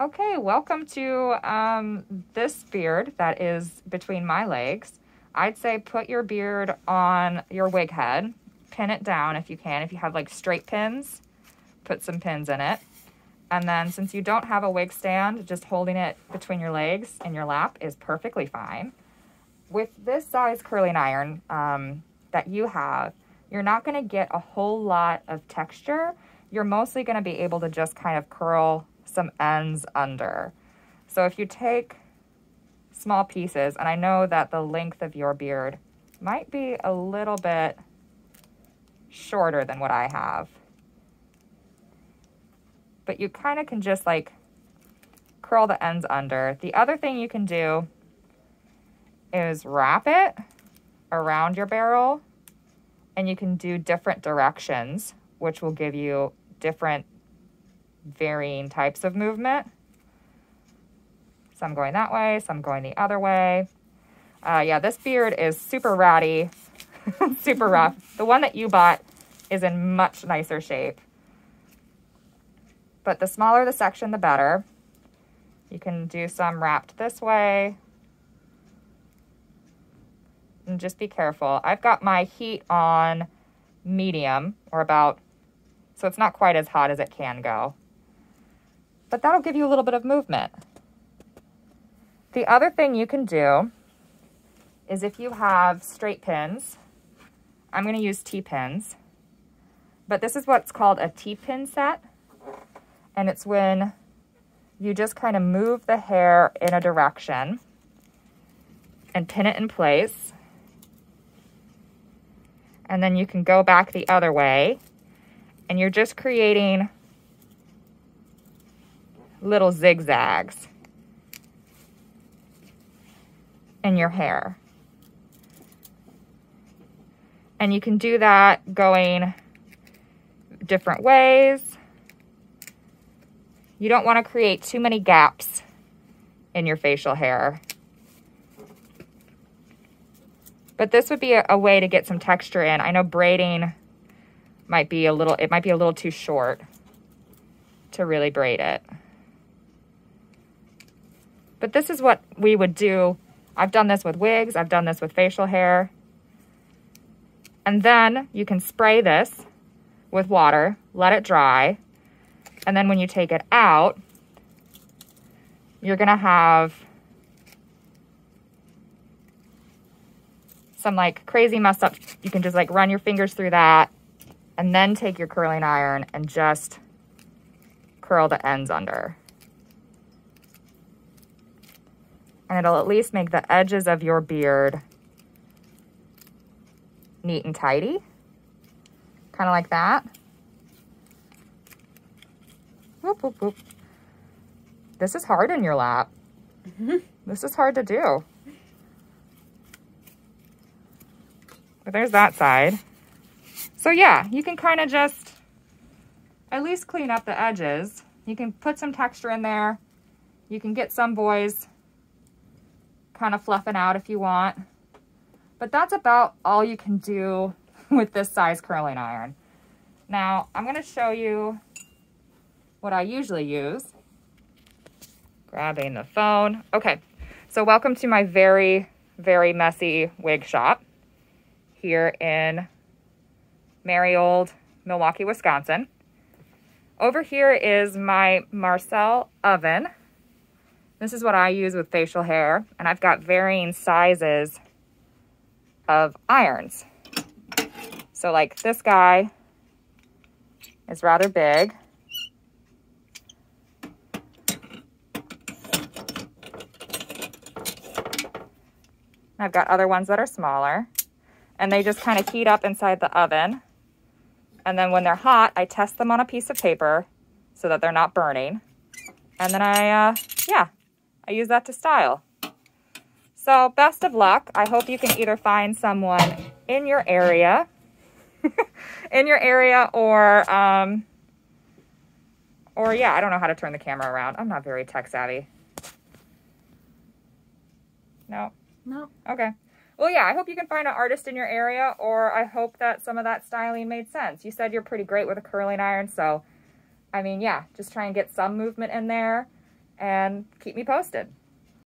Okay, welcome to um, this beard that is between my legs. I'd say put your beard on your wig head, pin it down if you can. If you have like straight pins, put some pins in it. And then since you don't have a wig stand, just holding it between your legs in your lap is perfectly fine. With this size curling iron um, that you have, you're not gonna get a whole lot of texture. You're mostly gonna be able to just kind of curl some ends under. So if you take small pieces, and I know that the length of your beard might be a little bit shorter than what I have. But you kind of can just like curl the ends under. The other thing you can do is wrap it around your barrel and you can do different directions, which will give you different varying types of movement. Some going that way, some going the other way. Uh, yeah, this beard is super ratty, super rough. The one that you bought is in much nicer shape. But the smaller the section, the better. You can do some wrapped this way. And just be careful. I've got my heat on medium or about, so it's not quite as hot as it can go but that'll give you a little bit of movement. The other thing you can do is if you have straight pins, I'm going to use T-pins, but this is what's called a T-pin set, and it's when you just kind of move the hair in a direction and pin it in place. And then you can go back the other way and you're just creating little zigzags in your hair. And you can do that going different ways. You don't want to create too many gaps in your facial hair. But this would be a, a, way to get some texture in. I know braiding might be a little, it might be a little too short to really braid it. But this is what we would do. I've done this with wigs. I've done this with facial hair. And then you can spray this with water, let it dry. And then when you take it out, you're going to have some like crazy messed up. You can just like run your fingers through that and then take your curling iron and just curl the ends under. And it'll at least make the edges of your beard neat and tidy. Kind of like that. Whoop, whoop, whoop. This is hard in your lap. Mm -hmm. This is hard to do. But there's that side. So yeah, you can kind of just at least clean up the edges. You can put some texture in there. You can get some boys kind of fluffing out if you want. But that's about all you can do with this size curling iron. Now, I'm going to show you what I usually use. Grabbing the phone. Okay, so welcome to my very, very messy wig shop here in merry old Milwaukee, Wisconsin. Over here is my Marcel oven. This is what I use with facial hair, and I've got varying sizes of irons. So like this guy is rather big. I've got other ones that are smaller and they just kind of heat up inside the oven. And then when they're hot, I test them on a piece of paper so that they're not burning. And then I, uh, yeah, I use that to style. So best of luck. I hope you can either find someone in your area, in your area or, um, or yeah, I don't know how to turn the camera around. I'm not very tech savvy. No? No. Okay. Well, yeah, I hope you can find an artist in your area, or I hope that some of that styling made sense. You said you're pretty great with a curling iron, so, I mean, yeah, just try and get some movement in there and keep me posted.